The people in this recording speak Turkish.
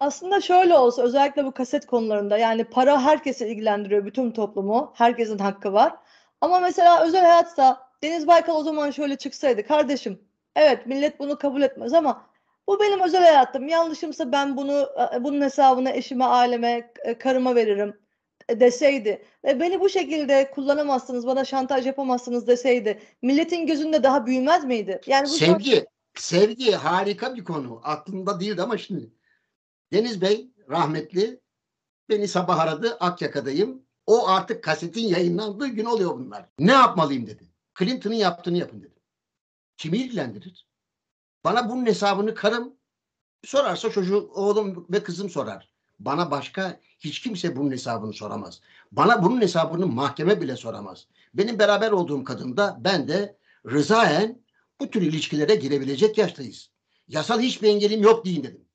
Aslında şöyle olsa özellikle bu kaset konularında yani para herkesi ilgilendiriyor bütün toplumu. Herkesin hakkı var. Ama mesela özel hayatta Deniz Baykal o zaman şöyle çıksaydı kardeşim evet millet bunu kabul etmez ama bu benim özel hayatım. Yanlışımsa ben bunu e, bunun hesabını eşime, aileme, e, karıma veririm e, deseydi ve beni bu şekilde kullanamazsınız, bana şantaj yapamazsınız deseydi milletin gözünde daha büyümez miydi? Yani bu sevgi, çok... sevgi harika bir konu. Aklımda değildi ama şimdi Deniz Bey rahmetli beni sabah aradı. Akyaka'dayım. O artık kasetin yayınlandığı gün oluyor bunlar. Ne yapmalıyım dedi. Clinton'ın yaptığını yapın dedi. Kimi ilgilendirir? Bana bunun hesabını karım sorarsa çocuğu oğlum ve kızım sorar. Bana başka hiç kimse bunun hesabını soramaz. Bana bunun hesabını mahkeme bile soramaz. Benim beraber olduğum kadın da ben de rızaen bu tür ilişkilere girebilecek yaştayız. Yasal hiçbir engelim yok deyin dedim.